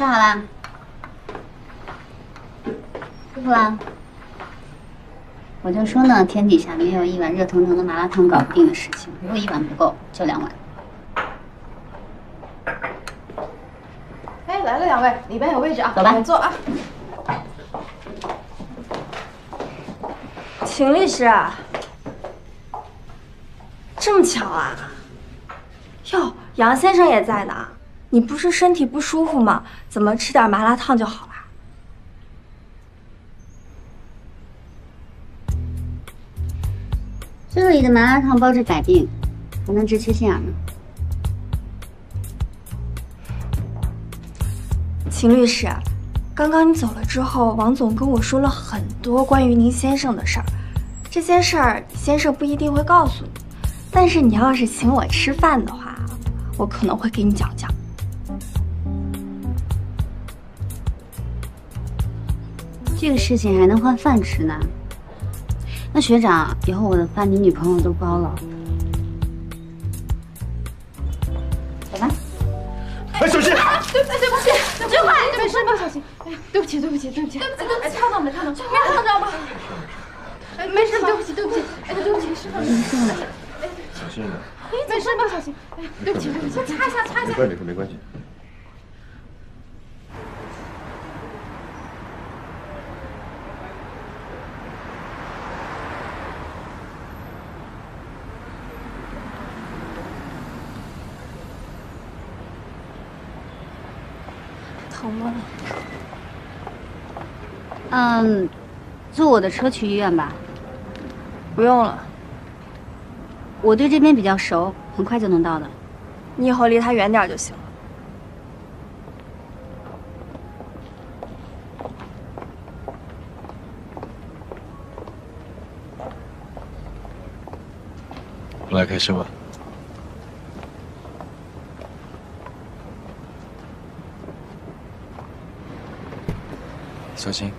吃好了，舒服啦。我就说呢，天底下没有一碗热腾腾的麻辣烫搞不定的事情。如果一碗不够，就两碗。哎，来了，两位，里边有位置啊，走吧请坐啊。秦律师啊，这么巧啊？哟，杨先生也在呢。你不是身体不舒服吗？怎么吃点麻辣烫就好了？这里的麻辣烫包治百病，还能治缺心眼呢。秦律师，刚刚你走了之后，王总跟我说了很多关于您先生的事儿。这些事儿，先生不一定会告诉你，但是你要是请我吃饭的话，我可能会给你讲讲。这个事情还能换饭吃呢？那学长，以后我的饭你女朋友都包了。走吧。哎，小心！对，对不起，真坏，没事吧？小心。哎呀，对不起，对不起，对不起，对不起，对不起，烫到没烫到？没烫着吧？哎，没事，对不起，对不起，哎，对不起，是吧？没事了。小心点。哎，没事吧？小心。哎，对不起，对不起，擦一下，擦一下。没关系，没关系。疼吗？嗯，坐我的车去医院吧。不用了，我对这边比较熟，很快就能到的。你以后离他远点就行了。我来开车吧。小心。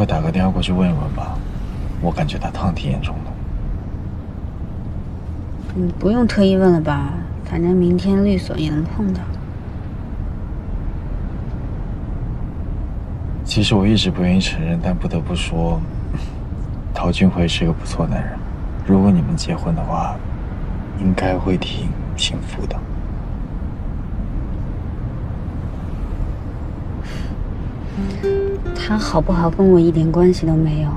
会打个电话过去问一问吧，我感觉他烫挺严重的。嗯，不用特意问了吧？反正明天律所也能碰到。其实我一直不愿意承认，但不得不说，陶俊辉是个不错男人。如果你们结婚的话，应该会挺幸福的。他好不好跟我一点关系都没有。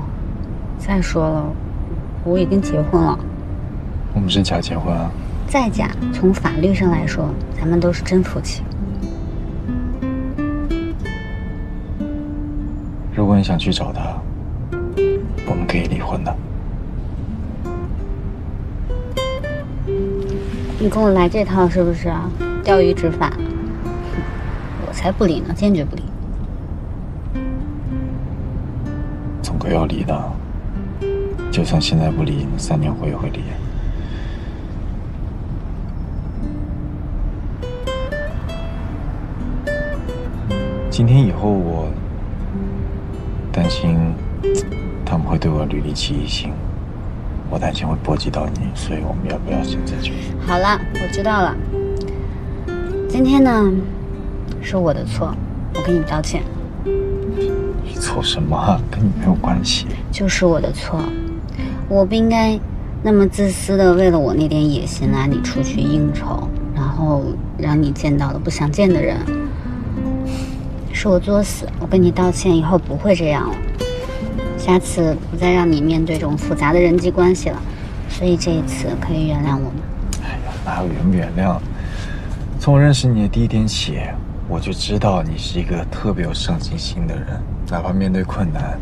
再说了，我已经结婚了。我们是假结婚啊？再假，从法律上来说，咱们都是真夫妻。如果你想去找他，我们可以离婚的。你跟我来这套是不是啊？钓鱼执法？我才不离呢，坚决不离。要离的，就算现在不离，三年后也会离。今天以后，我担心他们会对我履历起疑心，我担心会波及到你，所以我们要不要现在就？好了，我知道了。今天呢，是我的错，我跟你道歉。你错什么啊？跟你没有关系。就是我的错，我不应该那么自私的为了我那点野心拉你出去应酬，然后让你见到了不想见的人。是我作死，我跟你道歉，以后不会这样了。下次不再让你面对这种复杂的人际关系了，所以这一次可以原谅我吗？哎呀，哪有原不原谅？从我认识你的第一天起，我就知道你是一个特别有上进心的人，哪怕面对困难，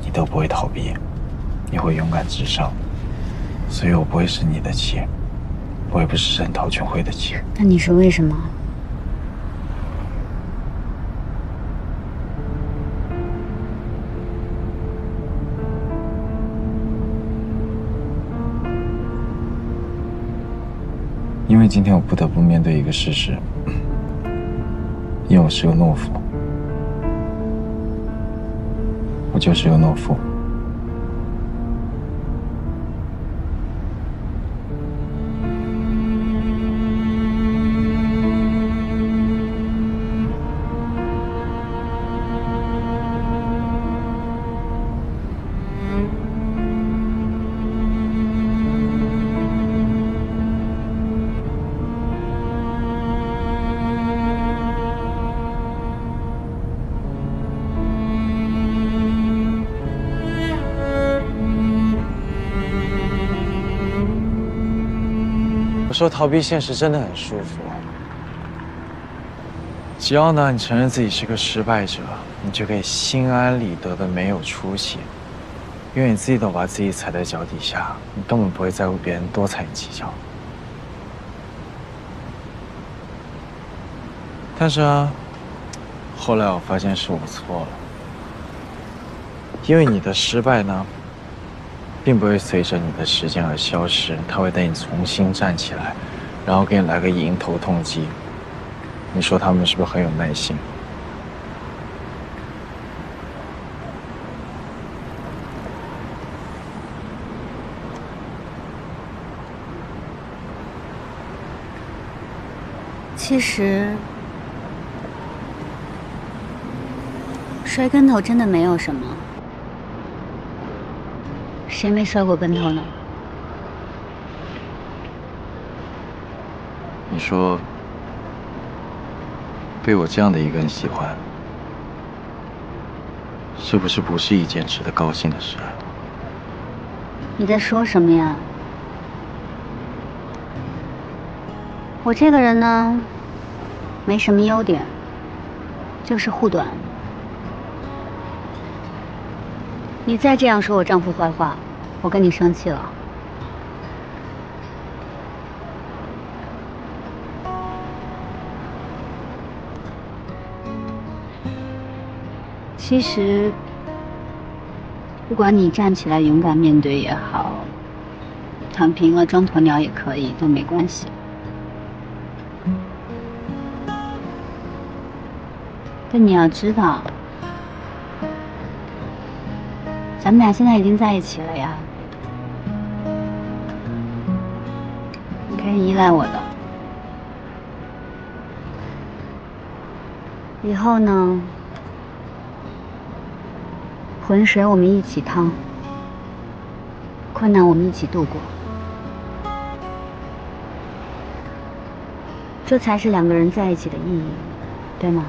你都不会逃避，你会勇敢直上。所以我不会生你的气，我也不是生陶全辉的气。那你是为什么？因为今天我不得不面对一个事实，因为我是个懦夫，我就是个懦夫。说逃避现实真的很舒服。只要呢，你承认自己是个失败者，你就可以心安理得的没有出息，因为你自己都把自己踩在脚底下，你根本不会在乎别人多踩你几脚。但是啊，后来我发现是我错了，因为你的失败呢。并不会随着你的时间而消失，他会带你重新站起来，然后给你来个迎头痛击。你说他们是不是很有耐心？其实，摔跟头真的没有什么。谁没摔过跟头呢？你说，被我这样的一个人喜欢，是不是不是一件值得高兴的事？你在说什么呀？我这个人呢，没什么优点，就是护短。你再这样说我丈夫坏话。我跟你生气了。其实，不管你站起来勇敢面对也好，躺平了装鸵鸟也可以，都没关系。但你要知道，咱们俩现在已经在一起了呀。依赖我的。以后呢，浑水我们一起趟，困难我们一起度过，这才是两个人在一起的意义，对吗？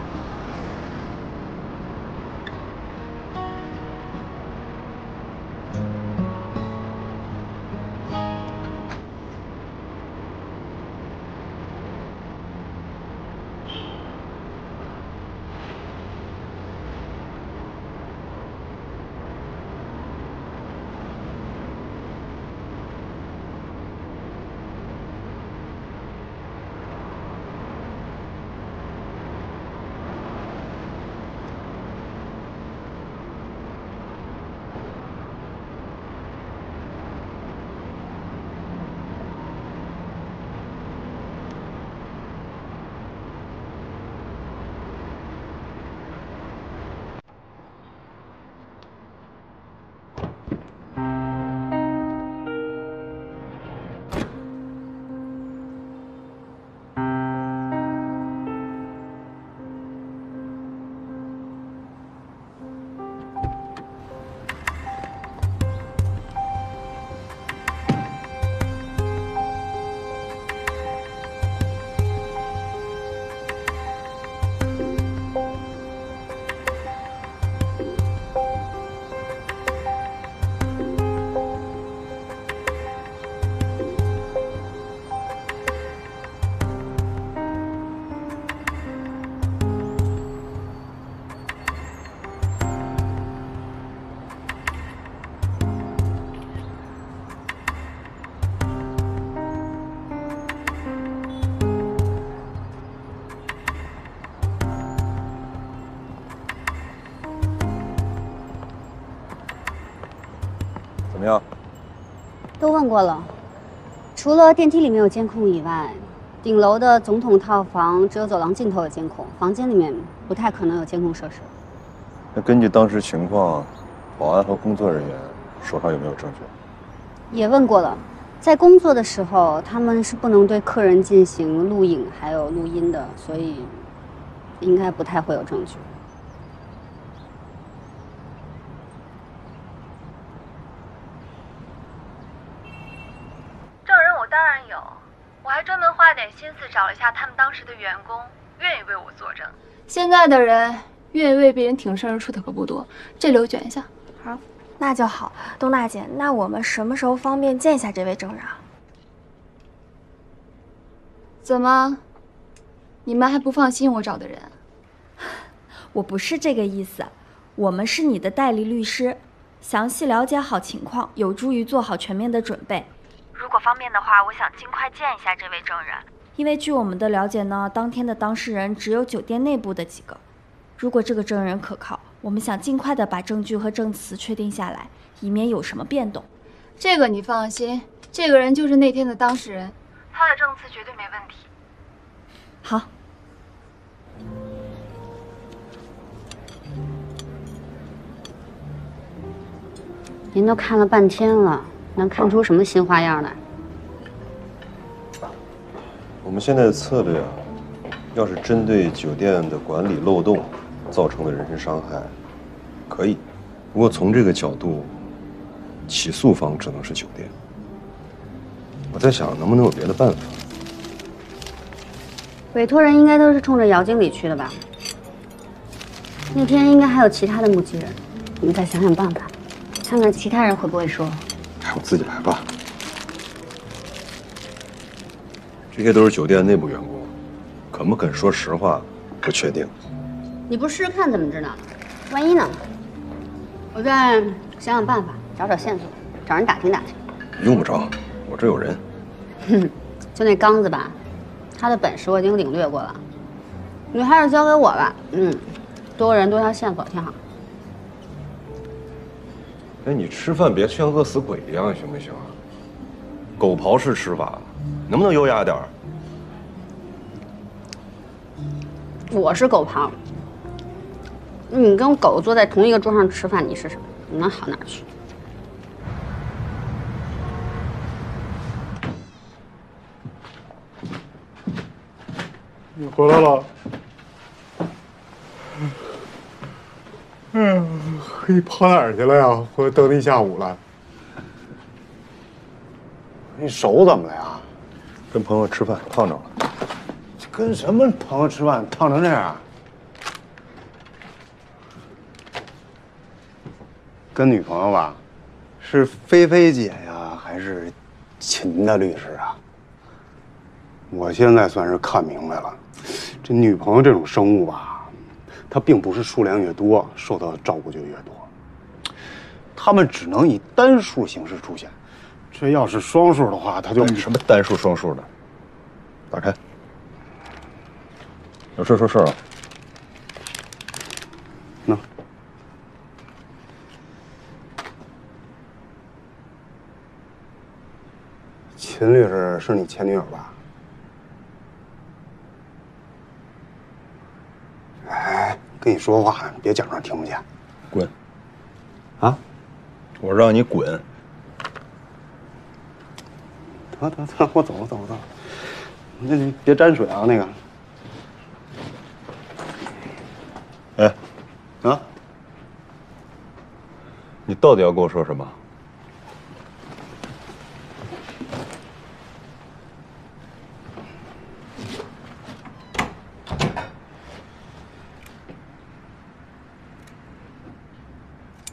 问过了，除了电梯里面有监控以外，顶楼的总统套房只有走廊尽头有监控，房间里面不太可能有监控设施。那根据当时情况，保安和工作人员手上有没有证据？也问过了，在工作的时候，他们是不能对客人进行录影还有录音的，所以应该不太会有证据。证人我当然有，我还专门花点心思找了一下他们当时的员工，愿意为我作证。现在的人愿意为别人挺身而出的可不多，这里我卷一下。好，那就好。东娜姐，那我们什么时候方便见一下这位证人啊？怎么，你们还不放心我找的人？我不是这个意思，我们是你的代理律师，详细了解好情况，有助于做好全面的准备。如果方便的话，我想尽快见一下这位证人，因为据我们的了解呢，当天的当事人只有酒店内部的几个。如果这个证人可靠，我们想尽快的把证据和证词确定下来，以免有什么变动。这个你放心，这个人就是那天的当事人，他的证词绝对没问题。好，您都看了半天了，能看出什么新花样来？我们现在的策略啊，要是针对酒店的管理漏洞造成的人身伤害，可以。不过从这个角度，起诉方只能是酒店。我在想，能不能有别的办法？委托人应该都是冲着姚经理去的吧？那天应该还有其他的目击人，我们再想想办法，看看其他人会不会说。哎，我自己来吧。这些都是酒店内部员工，肯不肯说实话不确定。你不试试看怎么知道？万一呢？我再想想办法，找找线索，找人打听打听。用不着，我这有人。哼，就那刚子吧，他的本事我已经领略过了，你还是交给我吧。嗯，多个人多条线索挺好。哎，你吃饭别像饿死鬼一样，行不行啊？狗刨式吃法，能不能优雅点儿？我是狗刨，你跟狗坐在同一个桌上吃饭，你是什么？你能好哪儿去？你回来了。嗯，你跑哪儿去了呀？我等你一下午了。你手怎么了呀？跟朋友吃饭烫着了。跟什么朋友吃饭烫成这样？跟女朋友吧？是菲菲姐呀，还是秦的律师啊？我现在算是看明白了，这女朋友这种生物吧，它并不是数量越多，受到的照顾就越多。它们只能以单数形式出现，这要是双数的话，他就什么单数双数的？打开。有事说事啊。那秦律师是你前女友吧？哎，跟你说话别假装听不见。滚！啊！我让你滚！得得得，我走了走了走了。那你别沾水啊，那个。哎，啊！你到底要跟我说什么？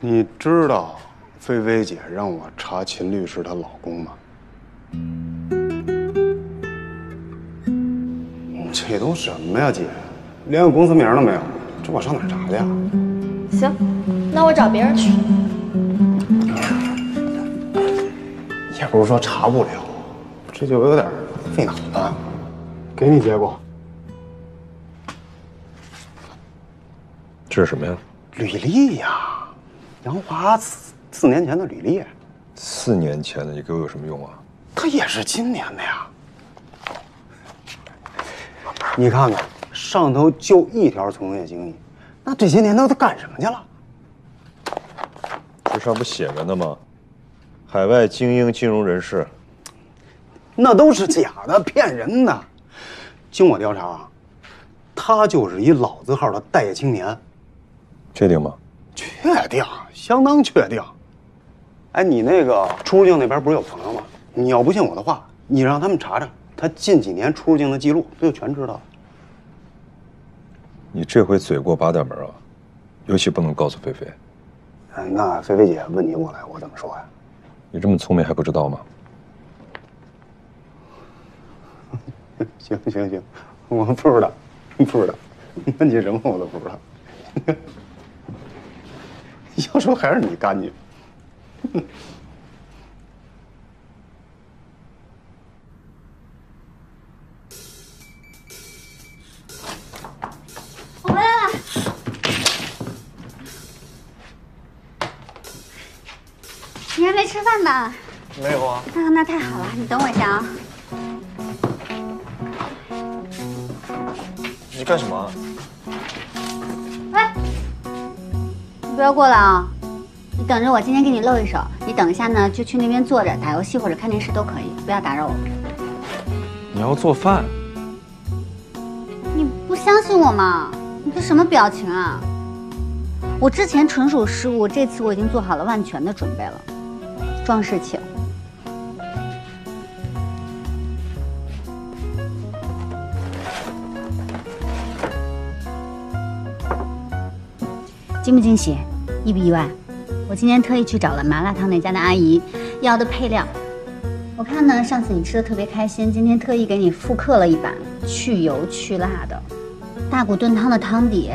你知道菲菲姐让我查秦律师她老公吗？这都什么呀，姐？连个公司名都没有，这我上哪儿查去呀？行，那我找别人去。也不是说查不了，这就有点费脑子。给你结果，这是什么呀？履历呀，杨华四四年前的履历，四年前的，你给我有什么用啊？他也是今年的呀。你看看上头就一条从业经历，那这些年他都干什么去了？这上不写着呢吗？海外精英金融人士。那都是假的，骗人的。经我调查啊，他就是一老字号的待业青年。确定吗？确定，相当确定。哎，你那个出入境那边不是有朋友吗？你要不信我的话，你让他们查查他近几年出入境的记录，不就全知道了？你这回嘴过八点门啊，尤其不能告诉菲菲。哎，那菲菲姐问你过来，我怎么说呀？你这么聪明还不知道吗？行行行，我不知道，不知道，问你什么我都不知道。要说还是你干净。我回来了。你还没吃饭吧？没有啊。那那太好了，你等我一下啊。你干什么？喂，你不要过来啊！你等着我，今天给你露一手。你等一下呢，就去那边坐着打游戏或者看电视都可以，不要打扰我。你要做饭？你不相信我吗？这什么表情啊？我之前纯属失误，这次我已经做好了万全的准备了。壮士请。惊不惊喜？意不意外？我今天特意去找了麻辣烫那家的阿姨要的配料。我看呢，上次你吃的特别开心，今天特意给你复刻了一版去油去辣的大骨炖汤的汤底。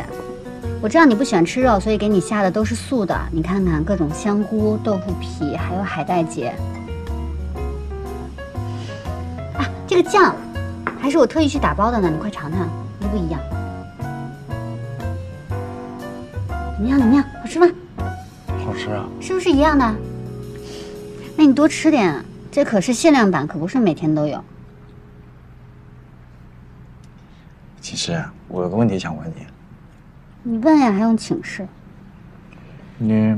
我知道你不喜欢吃肉，所以给你下的都是素的。你看看，各种香菇、豆腐皮，还有海带结。啊，这个酱还是我特意去打包的呢，你快尝尝，一不一样？怎么样？怎么样？好吃吗？好吃啊！是不是一样的？那你多吃点，这可是限量版，可不是每天都有。其实我有个问题想问你，你问呀，还用请示？你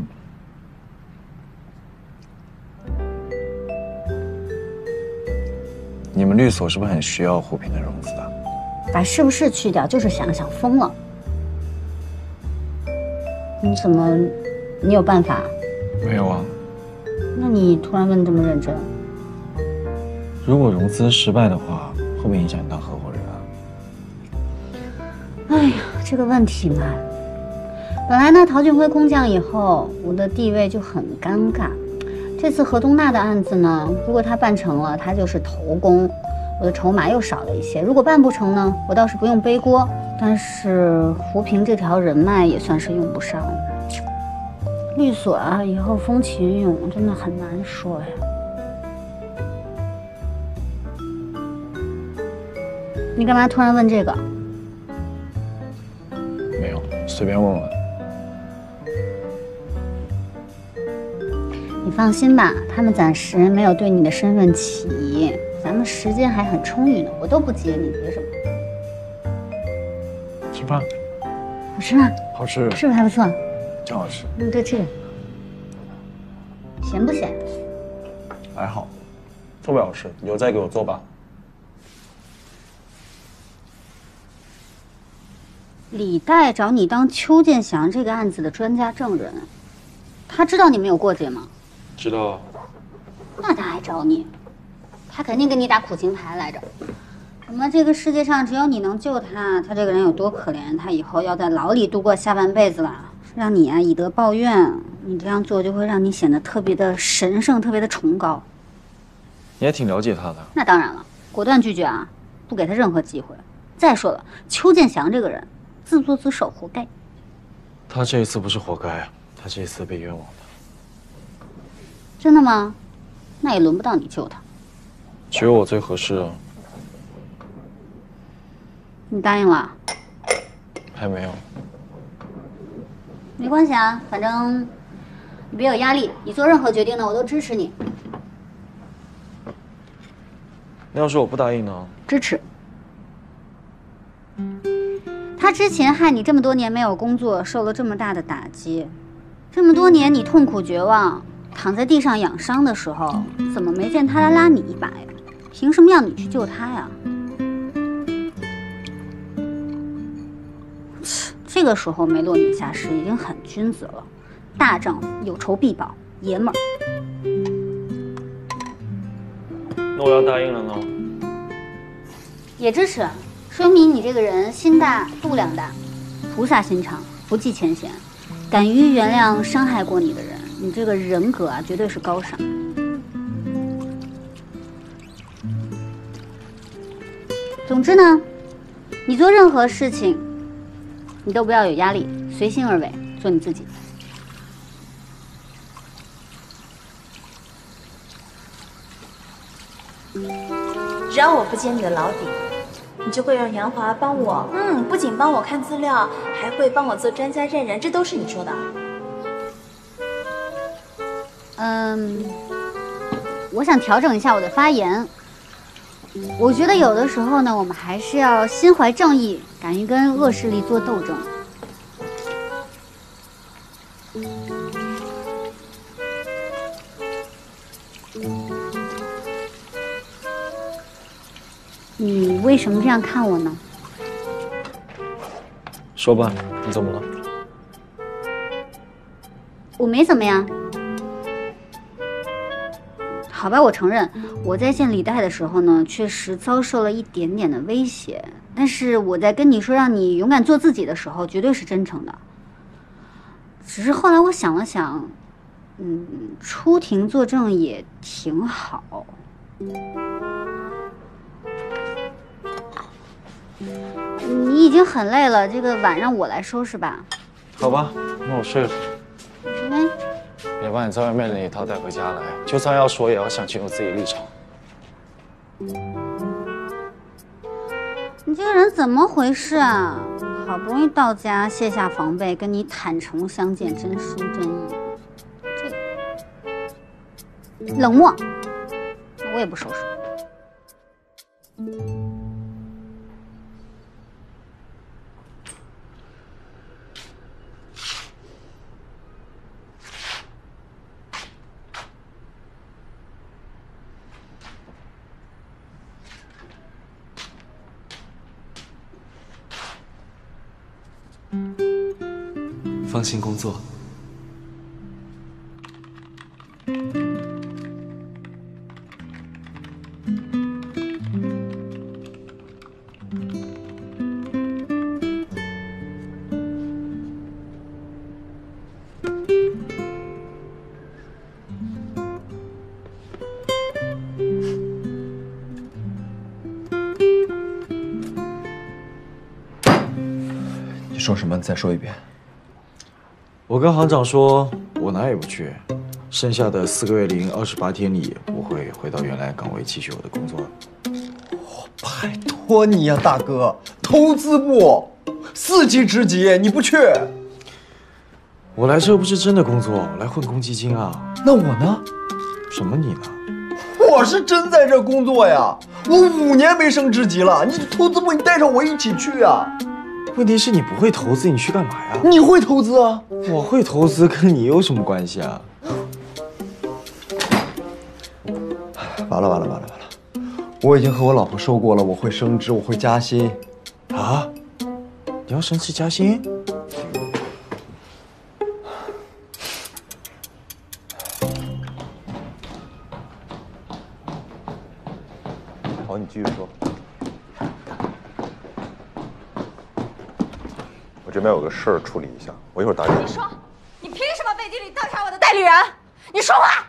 你们律所是不是很需要护平的融资啊？把是不是去掉，就是想想疯了。你怎么，你有办法？没有啊。那你突然问这么认真？如果融资失败的话，会不会影响你当？哎呀，这个问题嘛，本来呢，陶俊辉空降以后，我的地位就很尴尬。这次何东娜的案子呢，如果他办成了，他就是头功，我的筹码又少了一些；如果办不成呢，我倒是不用背锅，但是胡平这条人脉也算是用不上了。律所啊，以后风起云涌，真的很难说呀。你干嘛突然问这个？随便问问。你放心吧，他们暂时没有对你的身份起疑，咱们时间还很充裕呢，我都不接，你急什么？吃饭，好吃吗？好吃，是不是还不错？真好吃。嗯，多吃点。咸不咸？还好，特别好吃，你就再给我做吧。李代找你当邱建祥这个案子的专家证人，他知道你们有过节吗？知道。那他还找你，他肯定跟你打苦情牌来着。什么这个世界上只有你能救他，他这个人有多可怜，他以后要在牢里度过下半辈子了。让你啊以德报怨，你这样做就会让你显得特别的神圣，特别的崇高。你还挺了解他的。那当然了，果断拒绝啊，不给他任何机会。再说了，邱建祥这个人自作自受，活该。他这一次不是活该，他这一次被冤枉的。真的吗？那也轮不到你救他。只有我最合适啊。你答应了？还没有。没关系啊，反正你别有压力，你做任何决定呢，我都支持你。那要是我不答应呢？支持。他之前害你这么多年没有工作，受了这么大的打击，这么多年你痛苦绝望，躺在地上养伤的时候，怎么没见他来拉你一把呀？凭什么要你去救他呀？这个时候没落井下石，已经很君子了。大丈夫有仇必报，爷们儿。那我要答应了呢？也支持，说明你这个人心大度量大，菩萨心肠，不计前嫌，敢于原谅伤害过你的人，你这个人格啊，绝对是高尚。总之呢，你做任何事情，你都不要有压力，随心而为，做你自己。只要我不揭你的老底，你就会让杨华帮我，嗯，不仅帮我看资料，还会帮我做专家证人，这都是你说的。嗯，我想调整一下我的发言。我觉得有的时候呢，我们还是要心怀正义，敢于跟恶势力做斗争。你为什么这样看我呢？说吧，你怎么了？我没怎么呀。好吧，我承认我在见李代的时候呢，确实遭受了一点点的威胁。但是我在跟你说让你勇敢做自己的时候，绝对是真诚的。只是后来我想了想，嗯，出庭作证也挺好。你已经很累了，这个碗让我来收拾吧。好吧，那我睡了。哎，别把你在外面那一套带回家来，就算要说，也要想清楚自己立场。你这个人怎么回事啊？好不容易到家，卸下防备，跟你坦诚相见，真心真意，这冷漠，那我也不收拾。说什么？你再说一遍。我跟行长说，我哪也不去，剩下的四个月零二十八天里，我会回到原来岗位继续我的工作。我拜托你呀，大哥，投资部四级职级你不去，我来这不是真的工作，我来混公积金啊。那我呢？什么你呢？我是真在这工作呀，我五年没升职级了。你投资部，你带上我一起去啊。问题是你不会投资，你去干嘛呀？你会投资啊？我会投资，跟你有什么关系啊？完了完了完了完了！我已经和我老婆说过了，我会升职，我会加薪。啊？你要升职加薪？好，你继续说。我这边有个事儿处理一下，我一会儿打给你。你说，你凭什么背地里调查我的代理人？你说话！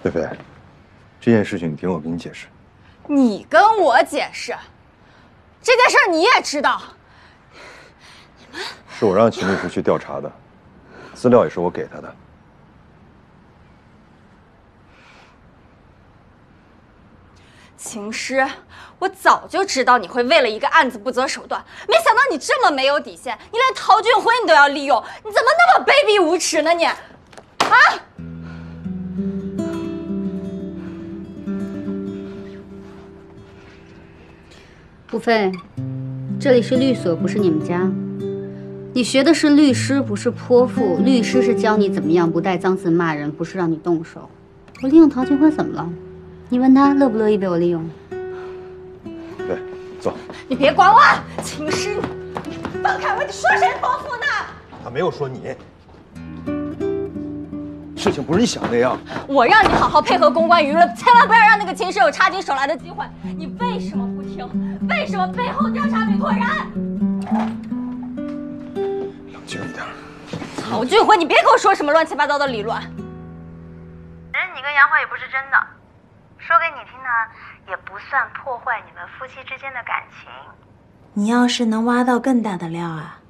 菲菲，这件事情你听我给你解释。你跟我解释，这件事你也知道。你们是我让秦秘书去调查的，资料也是我给他的。情诗我早就知道你会为了一个案子不择手段。没想到你这么没有底线你连陶俊辉你都要利用你怎么那么卑鄙无耻呢你？啊？顾飞这里是律所不是你们家。你学的是律师不是泼妇律师是教你怎么样不带脏字骂人不是让你动手。我利用陶俊辉怎么了？你问他乐不乐意被我利用？对，走。你别管我，秦师，你放开我！你说谁泼妇呢？他没有说你。事情不是你想的那样。我让你好好配合公关舆论，千万不要让那个秦师有插进手来的机会。你为什么不听？为什么背后调查吕拓然？冷静一点。曹俊辉，你别给我说什么乱七八糟的理论。其实你跟杨华也不是真的，说给你听呢，也不算破坏你们夫妻之间的感情。你要是能挖到更大的料啊，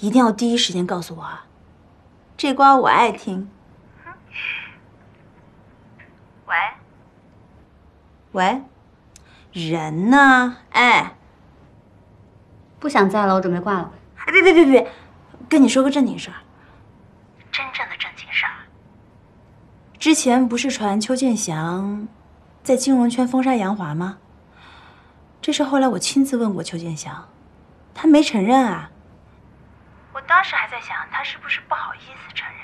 一定要第一时间告诉我啊！这瓜我爱听。喂，喂，人呢？哎，不想在了，我准备挂了。哎，别别别别，跟你说个正经事儿。真正的正经事儿。之前不是传邱建祥在金融圈封杀杨华吗？这事后来我亲自问过邱建祥，他没承认啊。我当时还在想，他是不是不好意思承认。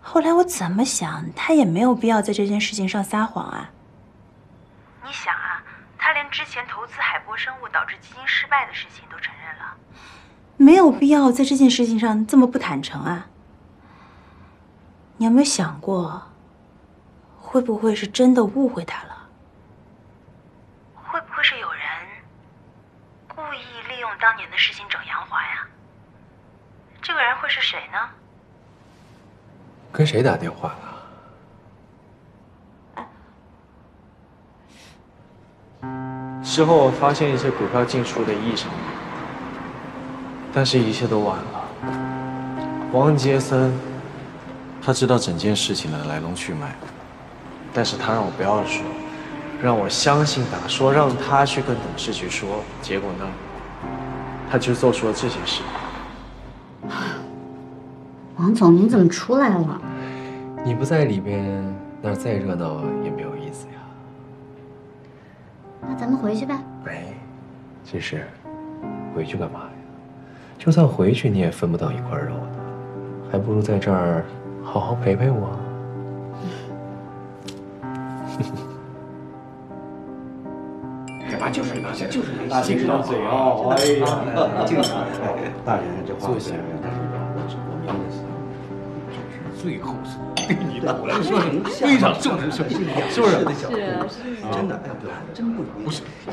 后来我怎么想，他也没有必要在这件事情上撒谎啊。你想啊，他连之前投资海波生物导致基金失败的事情都承认了，没有必要在这件事情上这么不坦诚啊。你有没有想过，会不会是真的误会他了？会不会是有人故意利用当年的事情整杨华呀？这个人会是谁呢？跟谁打电话了？事后我发现一些股票进出的异常，但是一切都晚了。王杰森，他知道整件事情的来龙去脉，但是他让我不要说，让我相信他，说让他去跟董事局说。结果呢，他就做出了这些事。王总，您怎么出来了？你不在里边，那儿再热闹也没有意思呀。那咱们回去吧。哎，其实，回去干嘛呀？就算回去，你也分不到一块肉的，还不如在这儿好好陪陪我。干嘛就是拿下，就是大姐张嘴哦，哎呀，经常，大人这话坐下。最后是对你的来说非常重视是不是？是啊，真的，哎呀真不容易。不是，我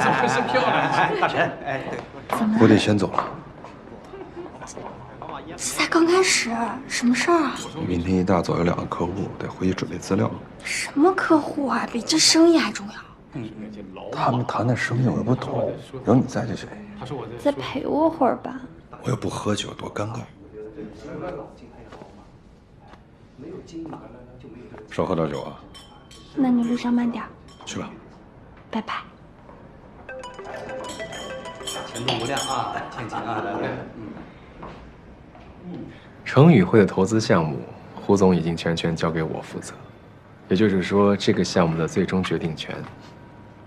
怎么是漂亮？大神，哎，对，我得先走了。这才刚开始，什么事儿啊？明天一大早有两个客户得回去准备资料。什么客户啊？比这生意还重要。他们谈的生意我又不懂，有你在就行。再陪我会儿吧。我又不喝酒，多尴尬。少喝点酒啊。那你路上慢点。去吧。拜拜。前途无量啊，天晴啊，来来。程宇会的投资项目，胡总已经全权交给我负责，也就是说，这个项目的最终决定权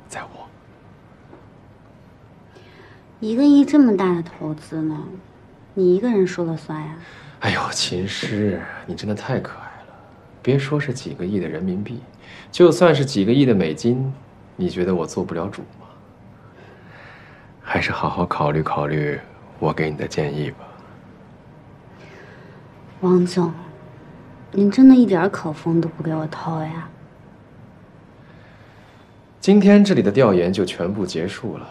在我。一个亿这么大的投资呢，你一个人说了算呀？哎呦，秦师，你真的太可爱了！别说是几个亿的人民币，就算是几个亿的美金，你觉得我做不了主吗？还是好好考虑考虑我给你的建议吧。王总，您真的一点口风都不给我透呀？今天这里的调研就全部结束了，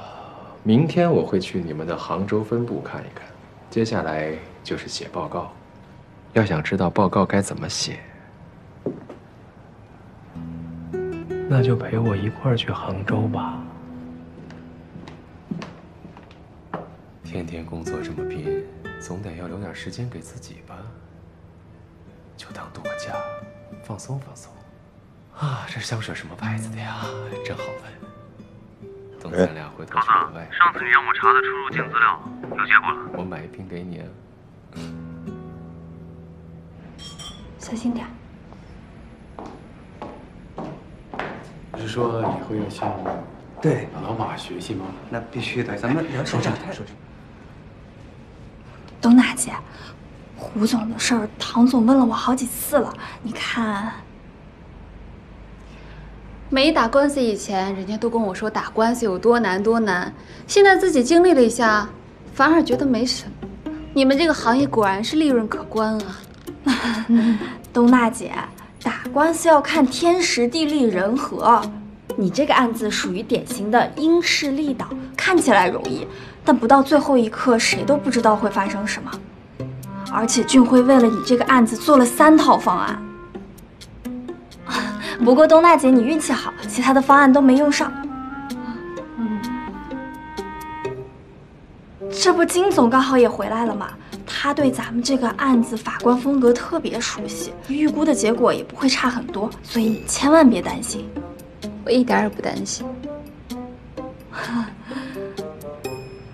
明天我会去你们的杭州分部看一看，接下来就是写报告。要想知道报告该怎么写，那就陪我一块儿去杭州吧。天天工作这么拼，总得要留点时间给自己吧。就当度个假，放松放松。啊，这香水什么牌子的呀？真好闻。等咱俩回头去国外。上次你让我查的出入境资料有结果了。我买一瓶给你啊。小心点。不是说以后要向对，老马学习吗？那必须的，咱们聊说正说正。东娜姐，胡总的事儿，唐总问了我好几次了。你看，没打官司以前，人家都跟我说打官司有多难多难，现在自己经历了一下，反而觉得没什么。你们这个行业果然是利润可观啊！东娜姐，打官司要看天时地利人和。你这个案子属于典型的因势利导，看起来容易，但不到最后一刻，谁都不知道会发生什么。而且俊辉为了你这个案子做了三套方案。不过东娜姐你运气好，其他的方案都没用上。这不金总刚好也回来了吗？他对咱们这个案子法官风格特别熟悉，预估的结果也不会差很多，所以你千万别担心。我一点也不担心。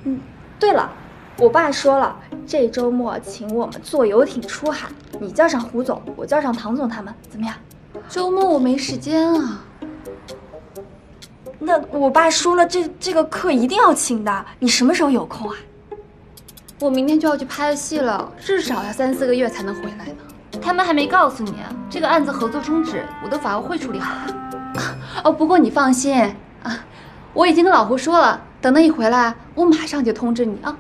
嗯，对了，我爸说了，这周末请我们坐游艇出海，你叫上胡总，我叫上唐总他们，怎么样？周末我没时间啊。那我爸说了，这这个课一定要请的，你什么时候有空啊？我明天就要去拍戏了，至少要三四个月才能回来呢。他们还没告诉你，这个案子合作终止，我的法务会处理好了。哦，不过你放心啊，我已经跟老胡说了，等他一回来，我马上就通知你啊。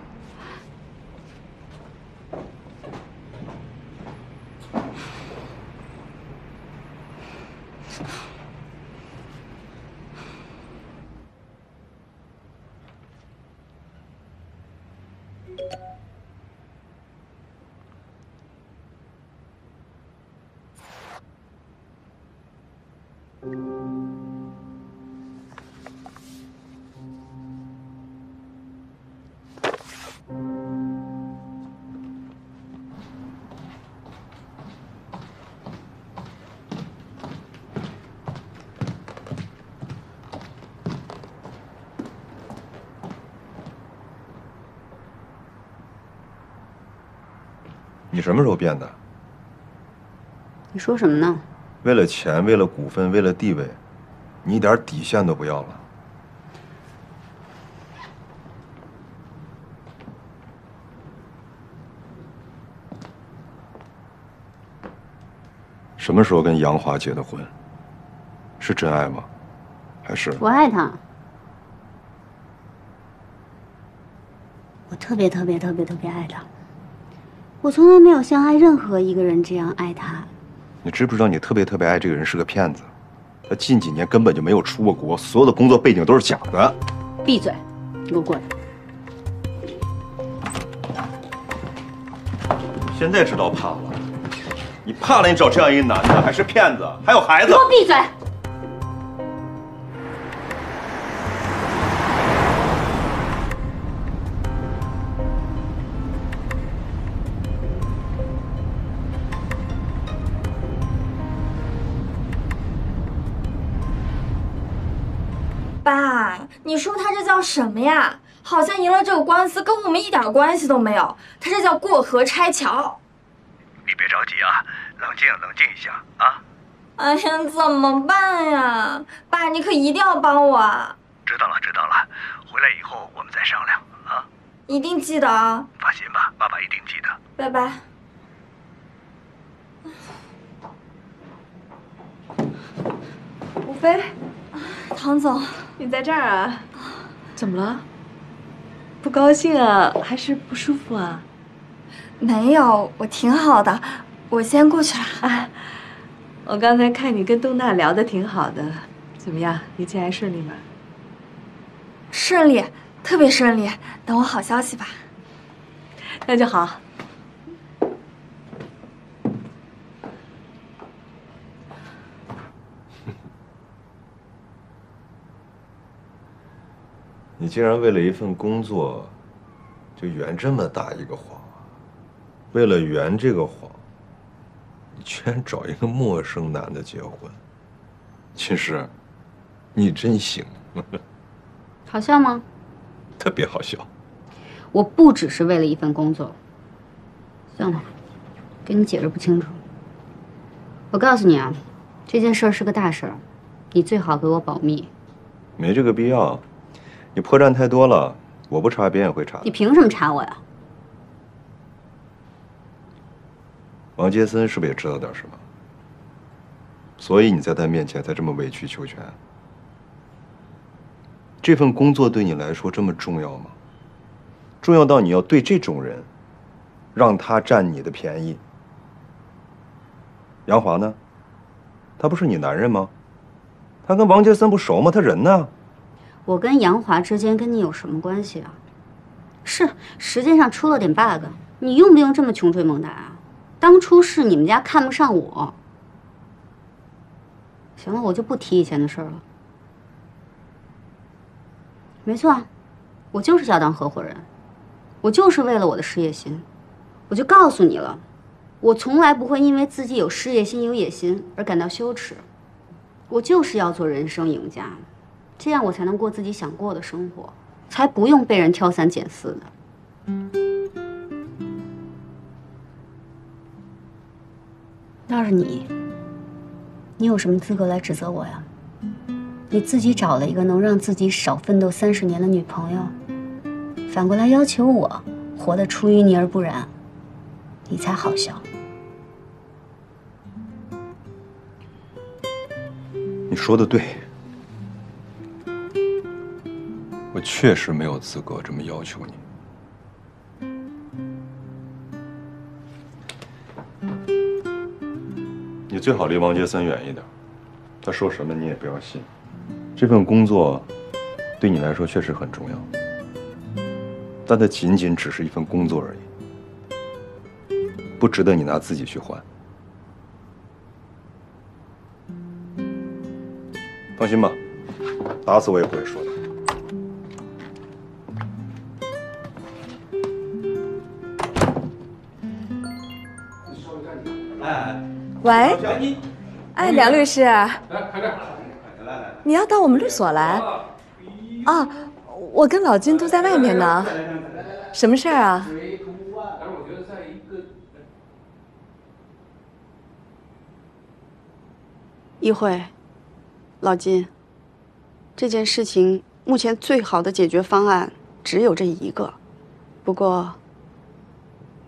你什么时候变的？你说什么呢？为了钱，为了股份，为了地位，你一点底线都不要了。什么时候跟杨华结的婚？是真爱吗？还是我爱他，我特别特别特别特别爱他。我从来没有像爱任何一个人这样爱他。你知不知道，你特别特别爱这个人是个骗子？他近几年根本就没有出过国，所有的工作背景都是假的。闭嘴！你给我过来！现在知道怕了？你怕了？你找这样一个男的，还是骗子，还有孩子？给我闭嘴！叫什么呀？好像赢了这个官司跟我们一点关系都没有，他这叫过河拆桥。你别着急啊，冷静冷静一下啊！哎呀，怎么办呀？爸，你可一定要帮我啊！知道了知道了，回来以后我们再商量啊！一定记得啊！放心吧，爸爸一定记得。拜拜。吴飞，唐总，你在这儿啊？怎么了？不高兴啊？还是不舒服啊？没有，我挺好的。我先过去了。啊，我刚才看你跟东娜聊的挺好的，怎么样？一切还顺利吗？顺利，特别顺利。等我好消息吧。那就好。你竟然为了一份工作，就圆这么大一个谎。为了圆这个谎，你居然找一个陌生男的结婚。秦师，你真行，好笑吗？特别好笑。我不只是为了一份工作。算了，跟你解释不清楚。我告诉你啊，这件事儿是个大事儿，你最好给我保密。没这个必要。你破绽太多了，我不查，别人也会查。你凭什么查我呀？王杰森是不是也知道点什么？所以你在他面前才这么委曲求全。这份工作对你来说这么重要吗？重要到你要对这种人，让他占你的便宜？杨华呢？他不是你男人吗？他跟王杰森不熟吗？他人呢？我跟杨华之间跟你有什么关系啊？是时间上出了点 bug，你用不用这么穷追猛打啊？当初是你们家看不上我。行了，我就不提以前的事了。没错，我就是要当合伙人，我就是为了我的事业心。我就告诉你了，我从来不会因为自己有事业心、有野心而感到羞耻。我就是要做人生赢家，这样我才能过自己想过的生活，才不用被人挑三拣四的。倒是你，你有什么资格来指责我呀？你自己找了一个能让自己少奋斗三十年的女朋友，反过来要求我活得出淤泥而不染，你才好笑。你说的对，我确实没有资格这么要求你。你最好离王杰森远一点，他说什么你也不要信。这份工作对你来说确实很重要，但它仅仅只是一份工作而已，不值得你拿自己去换。放心吧，打死我也不会说的。喂，哎，梁律师，你要到我们律所来？啊，我跟老金都在外面呢。什么事儿啊？一会，老金，这件事情目前最好的解决方案只有这一个，不过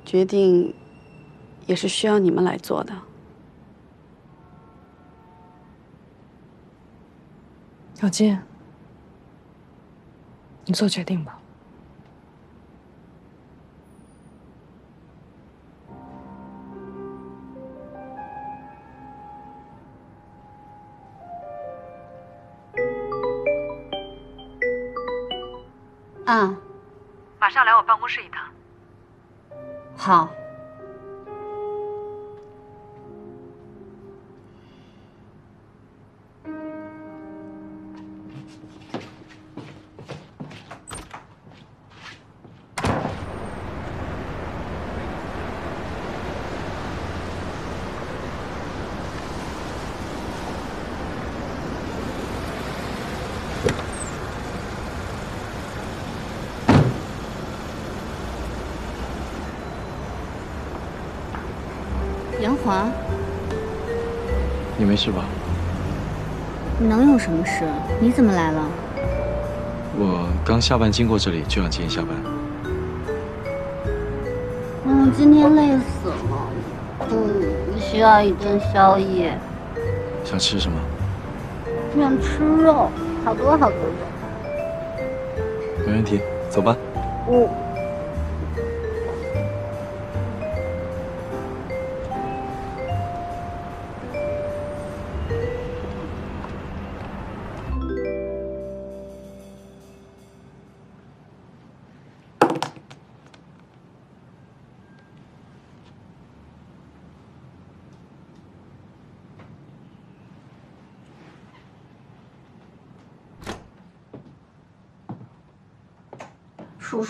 决定也是需要你们来做的。小金，你做决定吧。啊，马上来我办公室一趟。好。华，你没事吧？能有什么事？你怎么来了？我刚下班经过这里，就想接你下班。嗯，今天累死了。嗯，需要一顿宵夜。想吃什么？想吃肉，好多好多肉。没问题，走吧。我。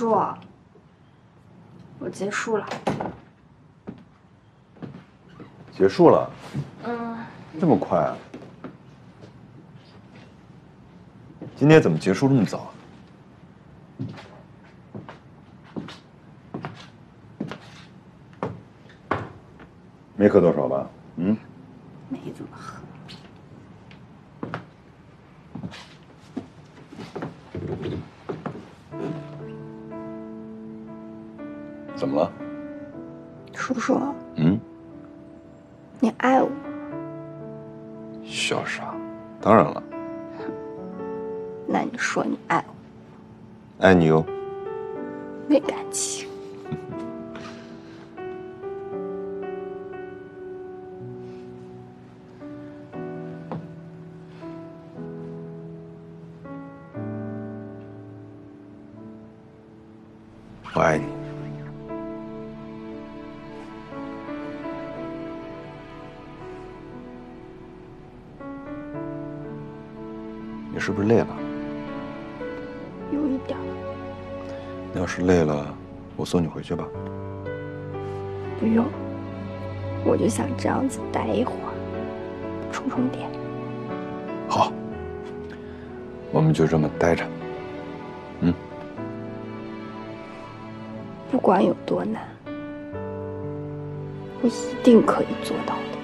叔叔，我结束了。结束了？嗯。这么快啊？今天怎么结束这么早？没喝多少吧？嗯。没怎么喝。么了？叔叔，嗯，你爱我？小傻，当然了，那你说你爱我？爱你哟。没感情。我爱你。累了？有一点你要是累了，我送你回去吧。不用，我就想这样子待一会儿，充充电。好，我们就这么待着。嗯，不管有多难，我一定可以做到的，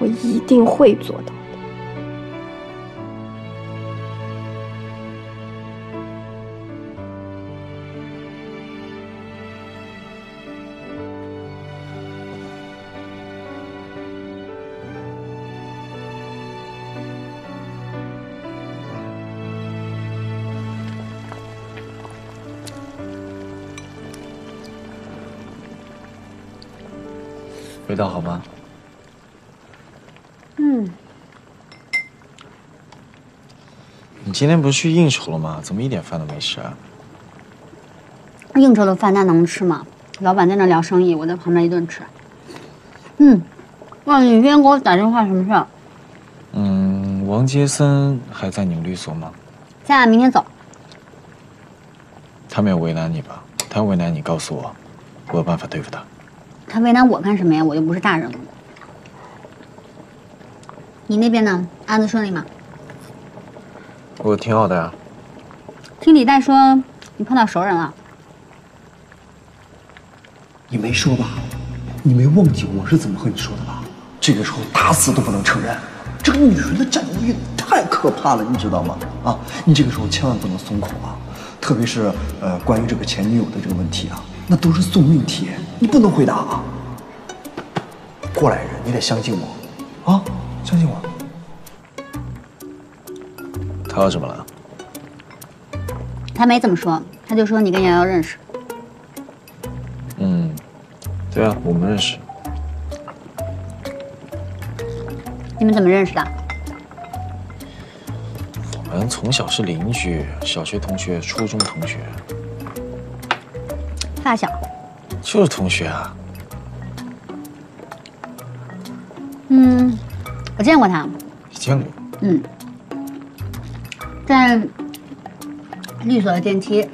我一定会做到味道好吗？嗯，你今天不是去应酬了吗？怎么一点饭都没吃啊？应酬的饭那能吃吗？老板在那聊生意，我在旁边一顿吃。嗯，哇，你今天给我打电话什么事儿？嗯，王杰森还在你们律所吗？咱俩明天走。他没有为难你吧？他要为难你，告诉我，我有办法对付他。他为难我干什么呀？我又不是大人了。你那边呢？案子顺利吗？我挺好的呀。听李代说你碰到熟人了。你没说吧？你没忘记我是怎么和你说的吧？这个时候打死都不能承认。这个女人的占有欲太可怕了，你知道吗？啊，你这个时候千万不能松口啊！特别是呃，关于这个前女友的这个问题啊，那都是送命题，你不能回答啊！过来人，你得相信我，啊，相信我。他要怎么了？他没怎么说，他就说你跟瑶瑶认识。嗯，对啊，我们认识。你们怎么认识的？我们从小是邻居，小学同学，初中同学，发小。就是同学啊。嗯，我见过他。你见过？嗯，在律所的电梯，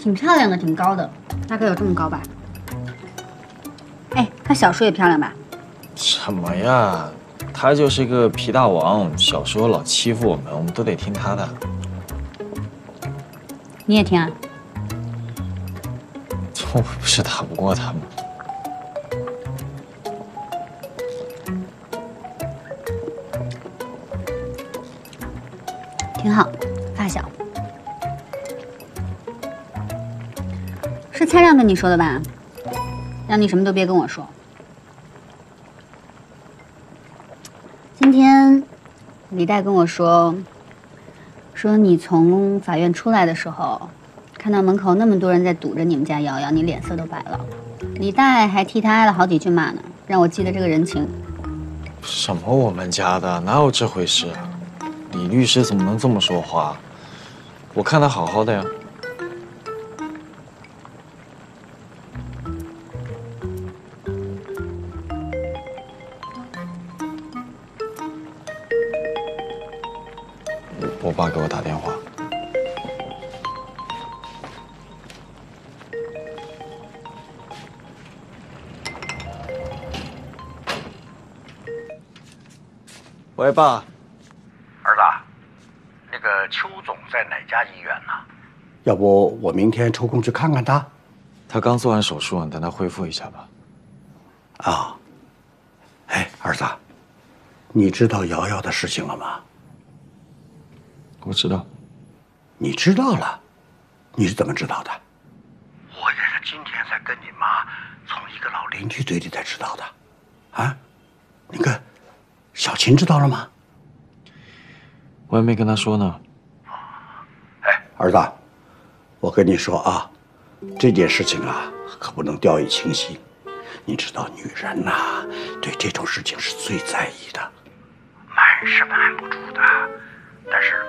挺漂亮的，挺高的，大概有这么高吧。哎，他小时候也漂亮吧？什么呀？他就是个皮大王，小时候老欺负我们，我们都得听他的。你也听啊？我不是打不过他吗？挺好，发小。是蔡亮跟你说的吧？让你什么都别跟我说。今天李代跟我说，说你从法院出来的时候，看到门口那么多人在堵着你们家瑶瑶，你脸色都白了。李代还替他挨了好几句骂呢，让我记得这个人情。什么我们家的？哪有这回事？李律师怎么能这么说话？我看他好好的呀。爸。儿子，那个邱总在哪家医院呢？要不我明天抽空去看看他？他刚做完手术，等他恢复一下吧。啊，哎，儿子，你知道瑶瑶的事情了吗？我知道。你知道了？你是怎么知道的？我也是今天才跟你妈从一个老邻居嘴里才知道的。啊，那个小琴知道了吗？我还没跟她说呢。哎，儿子，我跟你说啊，这件事情啊，可不能掉以轻心。你知道，女人呐，对这种事情是最在意的。瞒是瞒不住的，但是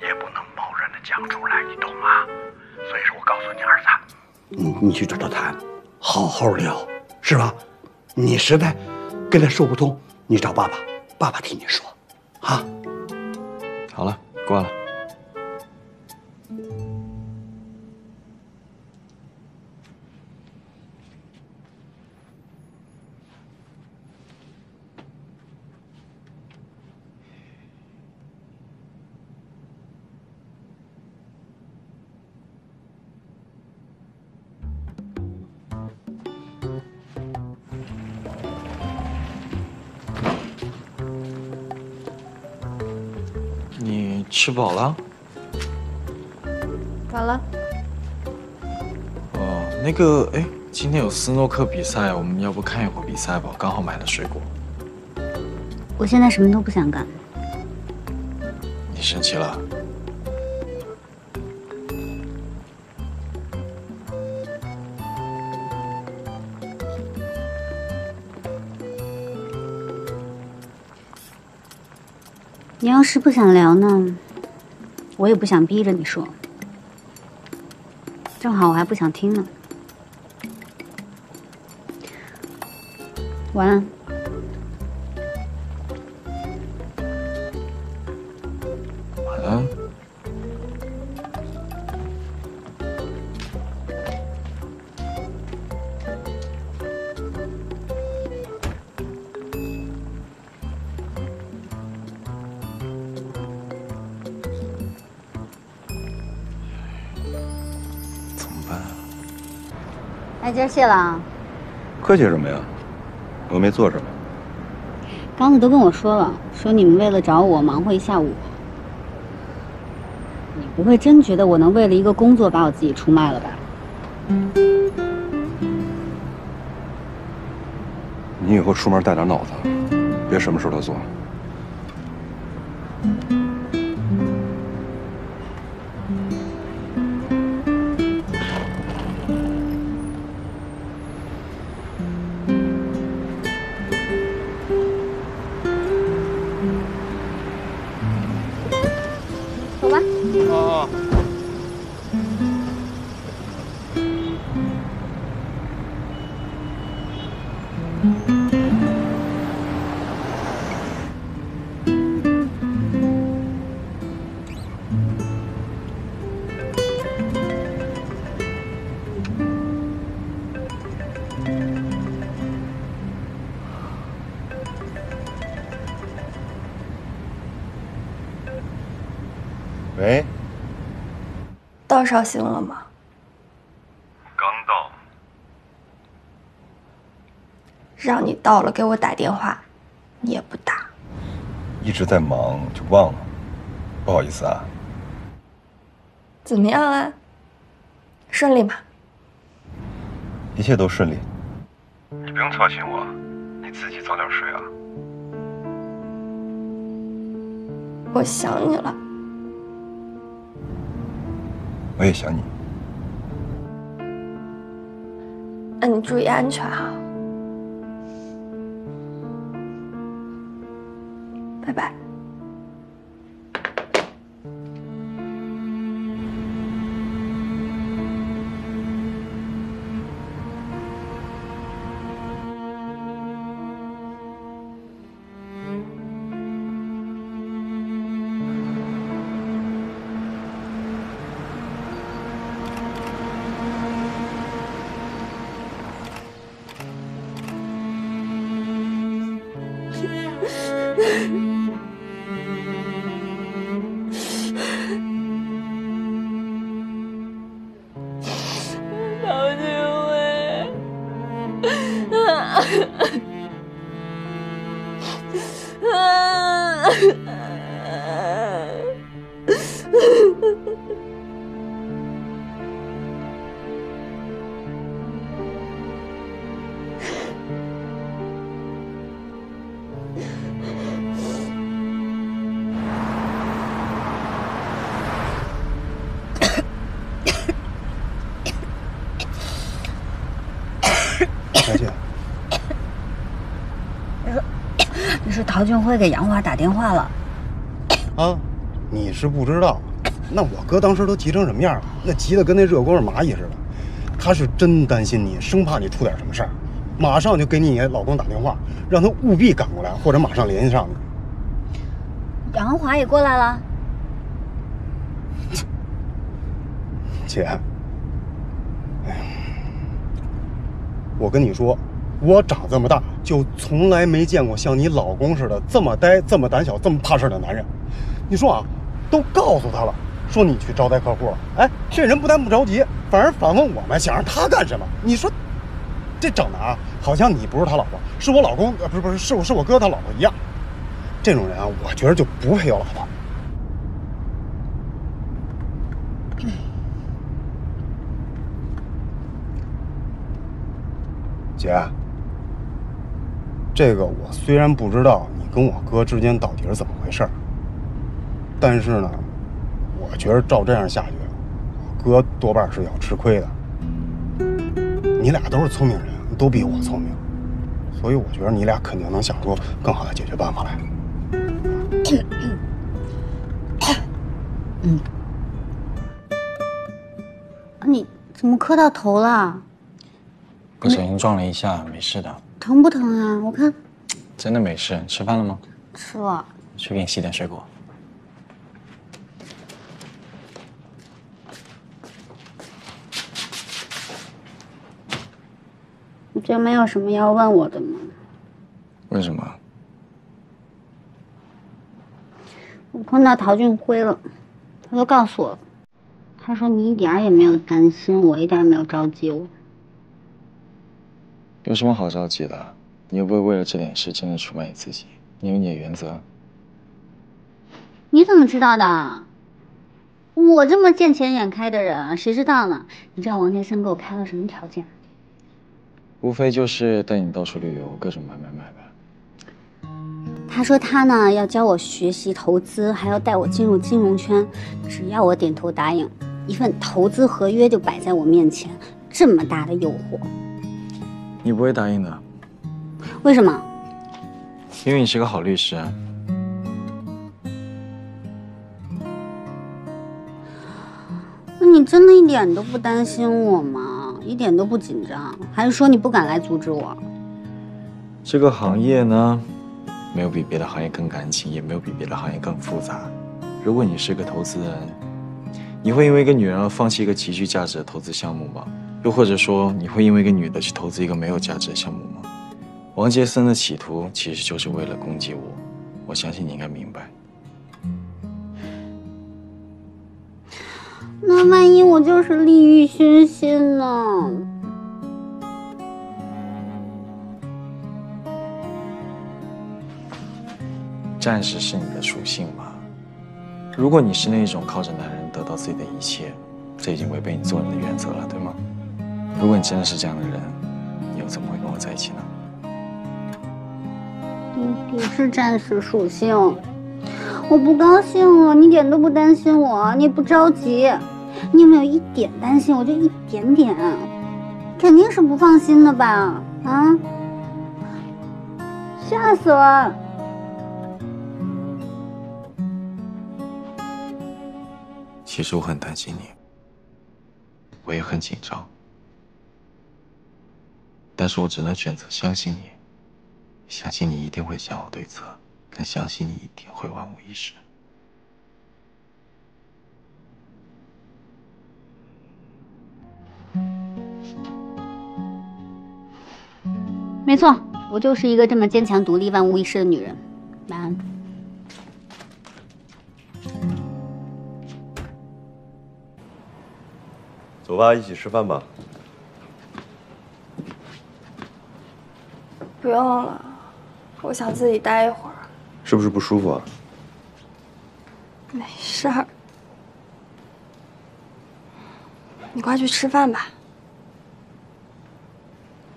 也不能贸然的讲出来，你懂吗？所以说我告诉你，儿子，你你去找他谈，好好聊，是吧？你实在跟他说不通，你找爸爸，爸爸替你说，啊。好了，挂了。吃饱了？饱了。哦，那个，哎，今天有斯诺克比赛，我们要不看一会儿比赛吧？刚好买了水果。我现在什么都不想干。你生气了？你要是不想聊呢，我也不想逼着你说。正好我还不想听呢。晚安。谢了啊。客气什么呀？我又没做什么。刚子都跟我说了，说你们为了找我忙活一下午。你不会真觉得我能为了一个工作把我自己出卖了吧？你以后出门带点脑子，别什么事都做。绍兴了吗？刚到。让你到了给我打电话，你也不打。一直在忙，就忘了，不好意思啊。怎么样啊？顺利吗？一切都顺利。你不用操心我，你自己早点睡啊。我想你了。我也想你。那你注意安全啊。拜拜。小姐。你说 陶俊辉给杨华打电话了？啊，你是不知道，那我哥当时都急成什么样了，那急得跟那热锅上蚂蚁似的。他是真担心你，生怕你出点什么事儿，马上就给你老公打电话，让他务必赶过来，或者马上联系上你。杨华也过来了，姐。我跟你说，我长这么大就从来没见过像你老公似的这么呆、这么胆小、这么怕事的男人。你说啊，都告诉他了，说你去招待客户了，哎，这人不但不着急，反而反问我们想让他干什么？你说，这整的啊，好像你不是他老婆，是我老公，呃，不是不是，是我是我哥他老婆一样。这种人啊，我觉得就不配有老婆。姐，这个我虽然不知道你跟我哥之间到底是怎么回事但是呢，我觉得照这样下去，我哥多半是要吃亏的。你俩都是聪明人，都比我聪明，所以我觉得你俩肯定能想出更好的解决办法来。嗯，你怎么磕到头了？不小心撞了一下，没事的。疼不疼啊？我看。真的没事。吃饭了吗？吃了。去给你洗点水果。你就没有什么要问我的吗？为什么？我碰到陶俊辉了，他都告诉我了。他说你一点也没有担心我，一点也没有着急我。有什么好着急的？你又不会为了这点事真的出卖你自己，你有你的原则。你怎么知道的？我这么见钱眼开的人，谁知道呢？你知道王先生给我开了什么条件？无非就是带你到处旅游，各种买买买呗。他说他呢要教我学习投资，还要带我进入金融圈，只要我点头答应，一份投资合约就摆在我面前，这么大的诱惑。你不会答应的，为什么？因为你是个好律师。那你真的一点都不担心我吗？一点都不紧张？还是说你不敢来阻止我？这个行业呢，没有比别的行业更干净，也没有比别的行业更复杂。如果你是个投资人，你会因为一个女人而放弃一个极具价值的投资项目吗？又或者说，你会因为一个女的去投资一个没有价值的项目吗？王杰森的企图其实就是为了攻击我，我相信你应该明白。那万一我就是利欲熏心呢？暂时是你的属性吧？如果你是那种靠着男人得到自己的一切，这已经违背你做人的原则了，对吗？如果你真的是这样的人，你又怎么会跟我在一起呢？你不是战士属性，我不高兴了。你一点都不担心我，你也不着急，你有没有一点担心？我就一点点，肯定是不放心的吧？啊！吓死了！其实我很担心你，我也很紧张。但是我只能选择相信你，相信你一定会想好对策，更相信你一定会万无一失。没错，我就是一个这么坚强、独立、万无一失的女人。晚安。走吧，一起吃饭吧。不用了，我想自己待一会儿。是不是不舒服啊？没事儿，你快去吃饭吧。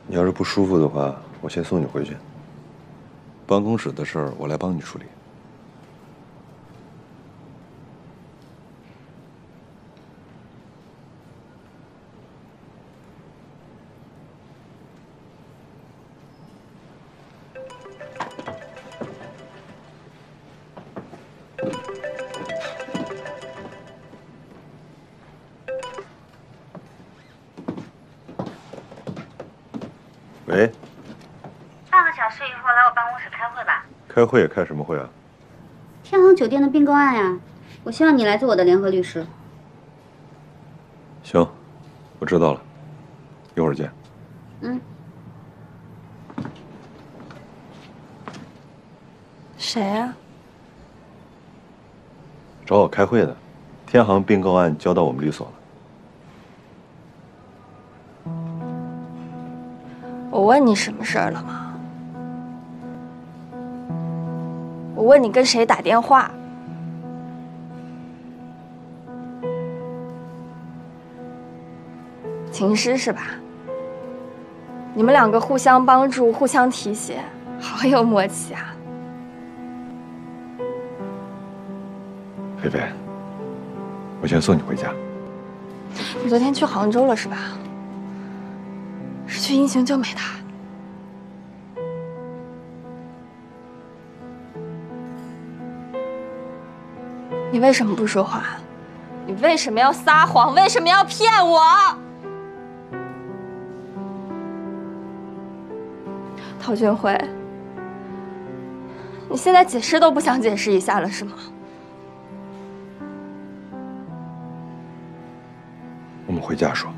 你要是不舒服的话，我先送你回去。办公室的事儿我来帮你处理。开会开什么会啊？天航酒店的并购案呀，我希望你来做我的联合律师。行，我知道了，一会儿见。嗯。谁啊？找我开会的，天航并购案交到我们律所了。我问你什么事儿了吗？我问你跟谁打电话？情诗是吧？你们两个互相帮助，互相提携，好有默契啊！菲菲，我先送你回家。你昨天去杭州了是吧？是去英雄救美的。你为什么不说话？你为什么要撒谎？为什么要骗我？陶俊辉，你现在解释都不想解释一下了是吗？我们回家说。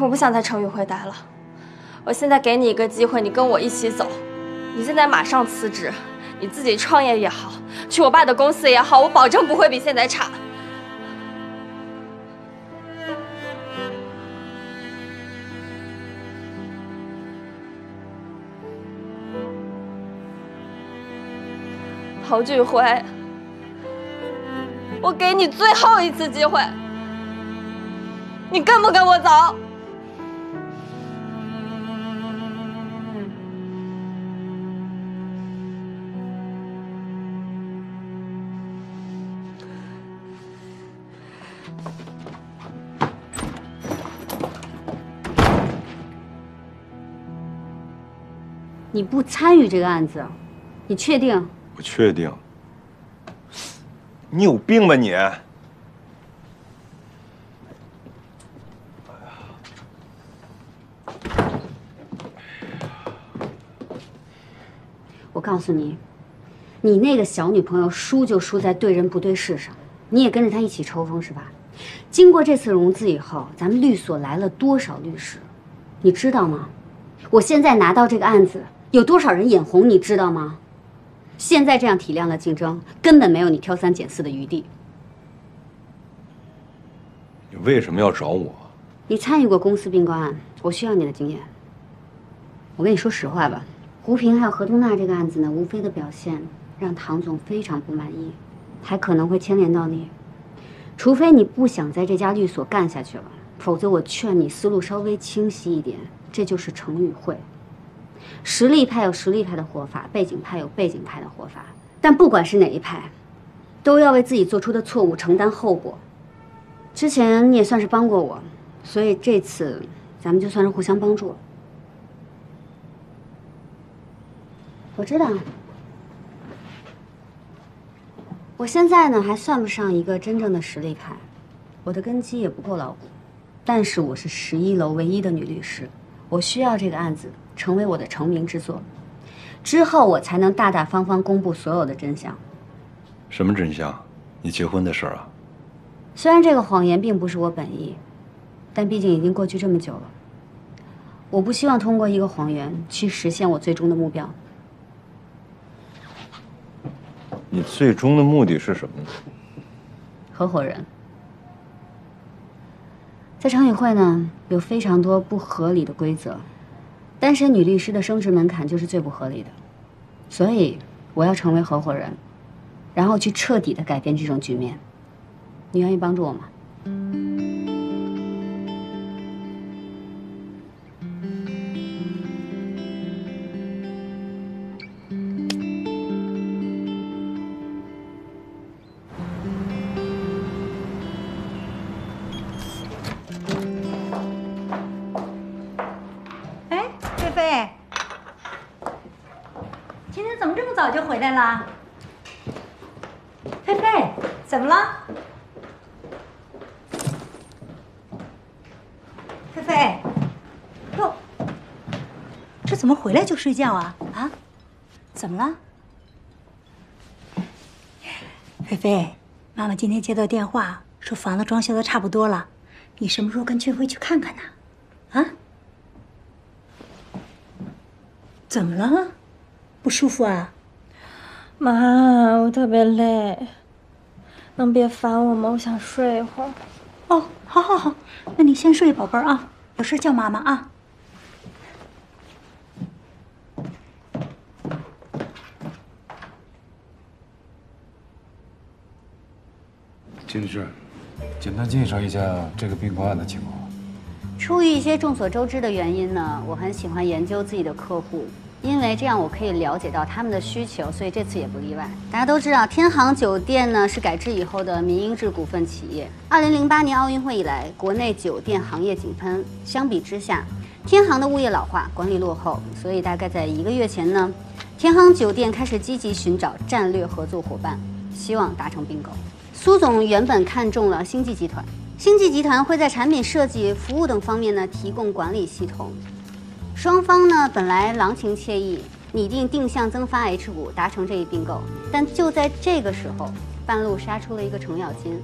我不想在成宇会待了，我现在给你一个机会，你跟我一起走。你现在马上辞职，你自己创业也好，去我爸的公司也好，我保证不会比现在差。陶俊辉，我给你最后一次机会，你跟不跟我走？你不参与这个案子，你确定？我确定。你有病吧你？我告诉你，你那个小女朋友输就输在对人不对事上，你也跟着她一起抽风是吧？经过这次融资以后，咱们律所来了多少律师，你知道吗？我现在拿到这个案子，有多少人眼红，你知道吗？现在这样体量的竞争，根本没有你挑三拣四的余地。你为什么要找我？你参与过公司并购案，我需要你的经验。我跟你说实话吧，胡平还有何东娜这个案子呢，吴飞的表现让唐总非常不满意，还可能会牵连到你。除非你不想在这家律所干下去了，否则我劝你思路稍微清晰一点。这就是成与会。实力派有实力派的活法，背景派有背景派的活法。但不管是哪一派，都要为自己做出的错误承担后果。之前你也算是帮过我，所以这次咱们就算是互相帮助了。我知道，我现在呢还算不上一个真正的实力派，我的根基也不够牢固，但是我是十一楼唯一的女律师，我需要这个案子成为我的成名之作，之后我才能大大方方公布所有的真相。什么真相？你结婚的事儿啊？虽然这个谎言并不是我本意，但毕竟已经过去这么久了，我不希望通过一个谎言去实现我最终的目标。你最终的目的是什么呢？合伙人，在常宇会呢，有非常多不合理的规则，单身女律师的升职门槛就是最不合理的，所以我要成为合伙人，然后去彻底的改变这种局面。你愿意帮助我吗？早就回来了？菲菲，怎么了？菲菲，哟，这怎么回来就睡觉啊？啊？怎么了？菲菲，妈妈今天接到电话，说房子装修的差不多了，你什么时候跟俊辉去看看呢？啊？怎么了？不舒服啊？妈，我特别累，能别烦我吗？我想睡一会儿。哦，好，好，好，那你先睡，宝贝儿啊，有事叫妈妈啊。金女士，简单介绍一下这个病患案的情况。出于一些众所周知的原因呢，我很喜欢研究自己的客户，因为这样我可以了解到他们的需求，所以这次也不例外。大家都知道，天航酒店呢是改制以后的民营制股份企业。二零零八年奥运会以来，国内酒店行业井喷，相比之下，天航的物业老化、管理落后，所以大概在一个月前呢，天航酒店开始积极寻找战略合作伙伴，希望达成并购。苏总原本看中了星际集团，星际集团会在产品设计、服务等方面呢提供管理系统。双方呢本来郎情妾意，拟定定向增发 H 股，达成这一并购。但就在这个时候，半路杀出了一个程咬金，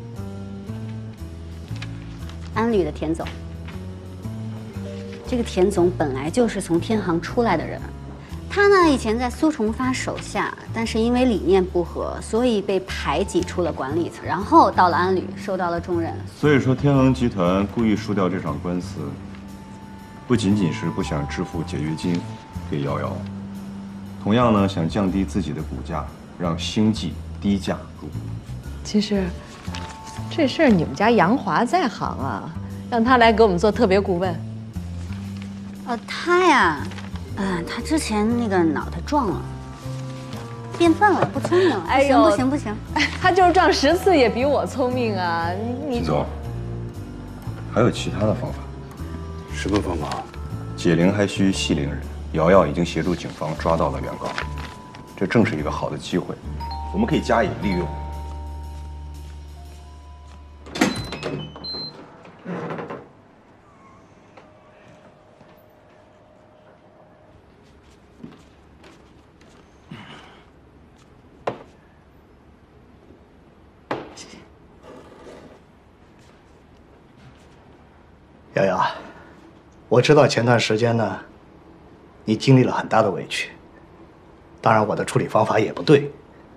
安旅的田总。这个田总本来就是从天航出来的人。他呢，以前在苏崇发手下，但是因为理念不合，所以被排挤出了管理层，然后到了安旅，受到了重任。所以说，天恒集团故意输掉这场官司，不仅仅是不想支付解约金给瑶瑶，同样呢，想降低自己的股价，让星际低价入股。其实，这事儿你们家杨华在行啊，让他来给我们做特别顾问。呃，他呀。嗯，他之前那个脑袋撞了，变笨了，不聪明了。哎呦，不行不行，他就是撞十次也比我聪明啊！你总，还有其他的方法？什么方法？解铃还须系铃人。瑶瑶已经协助警方抓到了原告，这正是一个好的机会，我们可以加以利用。瑶瑶，我知道前段时间呢，你经历了很大的委屈。当然，我的处理方法也不对，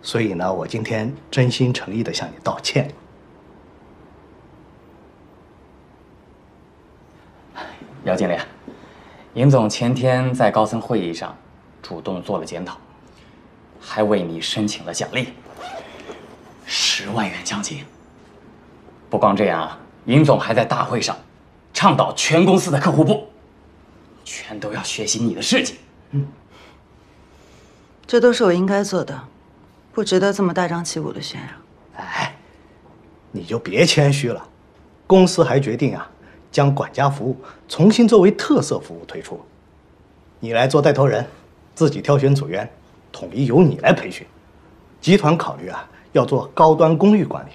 所以呢，我今天真心诚意的向你道歉。姚经理，尹总前天在高层会议上主动做了检讨，还为你申请了奖励，十万元奖金。不光这样啊，尹总还在大会上。倡导全公司的客户部，全都要学习你的事迹。嗯，这都是我应该做的，不值得这么大张旗鼓的宣扬。哎，你就别谦虚了。公司还决定啊，将管家服务重新作为特色服务推出。你来做带头人，自己挑选组员，统一由你来培训。集团考虑啊，要做高端公寓管理。